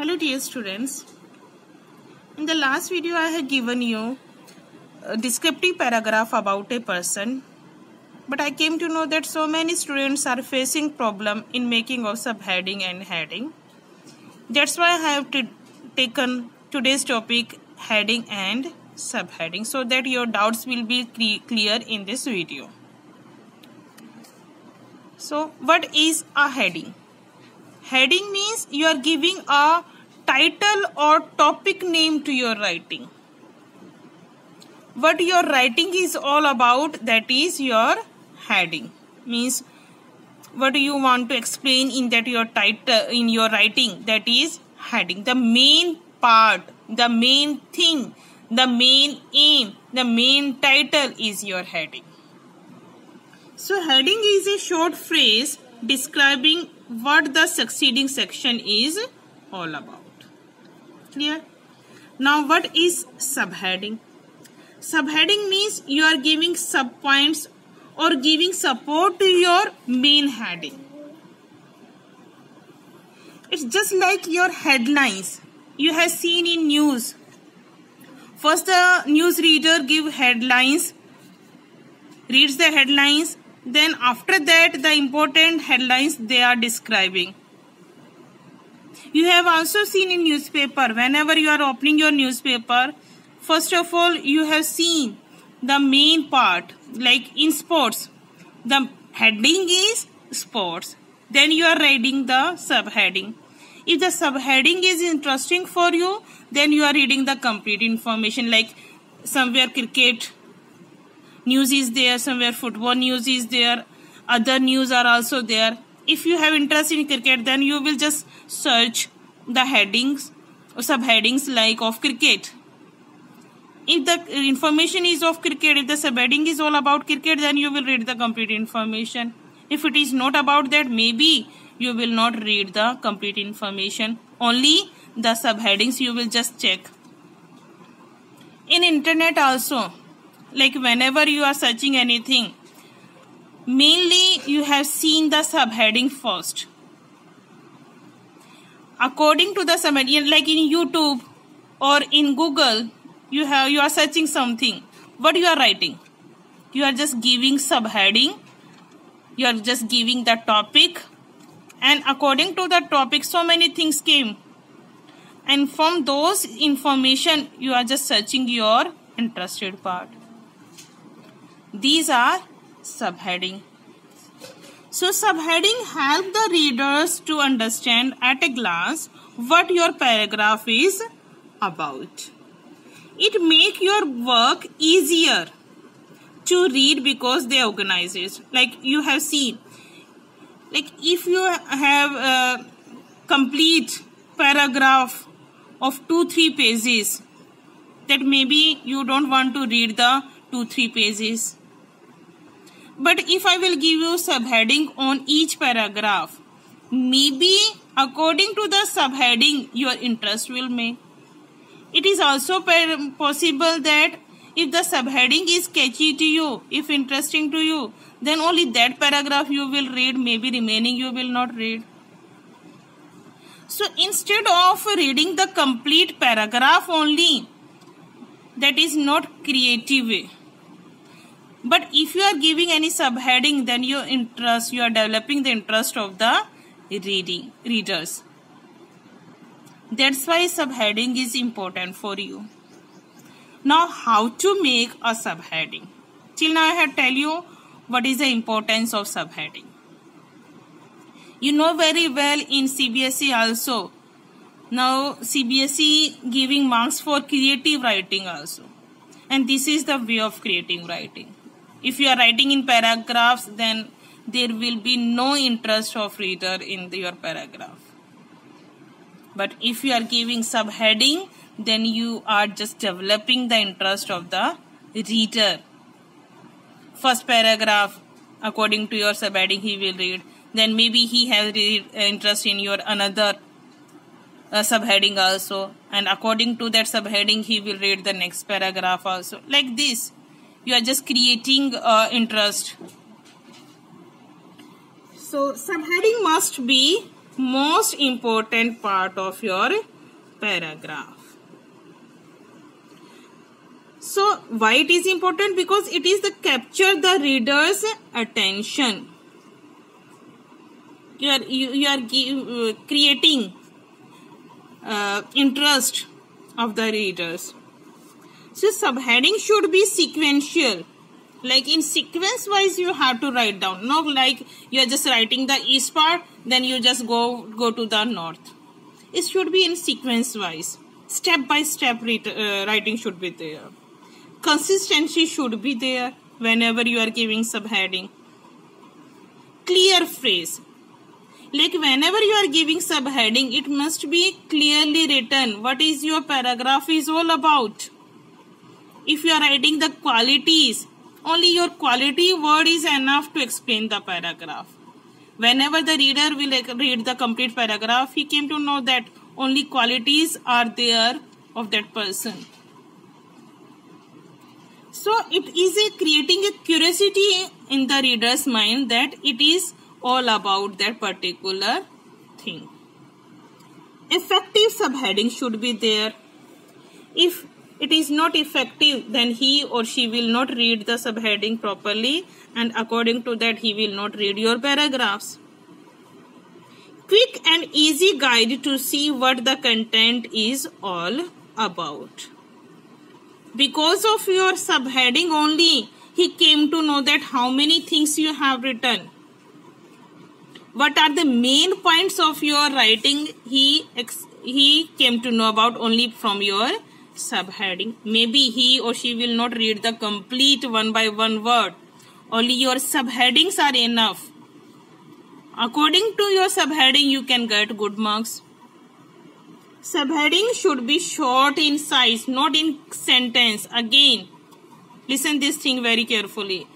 Hello dear students. In the last video I had given you a descriptive paragraph about a person but I came to know that so many students are facing problem in making of subheading and heading. That's why I have taken today's topic heading and subheading so that your doubts will be clear in this video. So what is a heading? Heading means you are giving a title or topic name to your writing. What your writing is all about that is your heading. Means what do you want to explain in that your title in your writing that is heading. The main part, the main thing, the main aim, the main title is your heading. So heading is a short phrase describing what the succeeding section is all about. Clear? Now what is subheading? Subheading means you are giving subpoints or giving support to your main heading. It's just like your headlines you have seen in news. First the news reader give headlines, reads the headlines then after that the important headlines they are describing. You have also seen in newspaper whenever you are opening your newspaper first of all you have seen the main part like in sports. The heading is sports. Then you are reading the subheading. If the subheading is interesting for you then you are reading the complete information like somewhere cricket news is there somewhere football news is there other news are also there. If you have interest in cricket then you will just search the headings or subheadings like of cricket. If the information is of cricket if the subheading is all about cricket then you will read the complete information. If it is not about that maybe you will not read the complete information. Only the subheadings you will just check. In internet also like whenever you are searching anything mainly you have seen the subheading first. According to the subheading like in youtube or in google you have you are searching something what you are writing? You are just giving subheading you are just giving the topic and according to the topic so many things came. And from those information you are just searching your interested part these are subheading. So subheading help the readers to understand at a glance what your paragraph is about. It make your work easier to read because they organize it. Like you have seen. Like if you have a complete paragraph of two, three pages that maybe you don't want to read the two, three pages but if I will give you subheading on each paragraph, maybe according to the subheading your interest will make. It is also possible that if the subheading is catchy to you, if interesting to you, then only that paragraph you will read, maybe remaining you will not read. So instead of reading the complete paragraph only, that is not creative way but if you are giving any subheading, then your interest, you are developing the interest of the reading readers. That's why subheading is important for you. Now, how to make a subheading? Till now, I have tell you what is the importance of subheading. You know very well in CBSE also. Now, CBSE giving marks for creative writing also. And this is the way of creating writing if you are writing in paragraphs then there will be no interest of reader in your paragraph. But if you are giving subheading then you are just developing the interest of the reader. First paragraph according to your subheading he will read. Then maybe he has interest in your another uh, subheading also. And according to that subheading he will read the next paragraph also. Like this you are just creating uh, interest so subheading must be most important part of your paragraph. So why it is important? Because it is the capture the reader's attention. You are, you, you are uh, creating uh, interest of the readers. So subheading should be sequential. Like in sequence wise you have to write down. Not like you are just writing the east part then you just go go to the north. It should be in sequence wise. Step by step uh, writing should be there. Consistency should be there whenever you are giving subheading. Clear phrase like whenever you are giving subheading it must be clearly written what is your paragraph is all about if you are writing the qualities only your quality word is enough to explain the paragraph whenever the reader will read the complete paragraph he came to know that only qualities are there of that person so it is a creating a curiosity in the reader's mind that it is all about that particular thing. Effective subheading should be there. If it is not effective, then he or she will not read the subheading properly and according to that he will not read your paragraphs. Quick and easy guide to see what the content is all about. Because of your subheading only, he came to know that how many things you have written what are the main points of your writing he he came to know about only from your subheading. Maybe he or she will not read the complete one by one word. Only your subheadings are enough. According to your subheading you can get good marks. Subheading should be short in size not in sentence. Again listen this thing very carefully.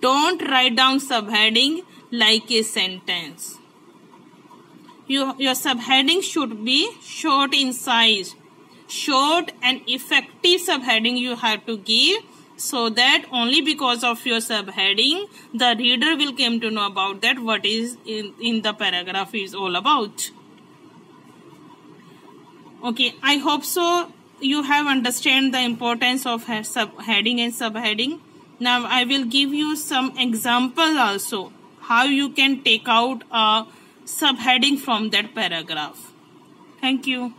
Don't write down subheading like a sentence. You, your subheading should be short in size. Short and effective subheading you have to give so that only because of your subheading the reader will come to know about that what is in, in the paragraph is all about. Okay, I hope so you have understand the importance of subheading and subheading. Now I will give you some example also how you can take out a subheading from that paragraph. Thank you.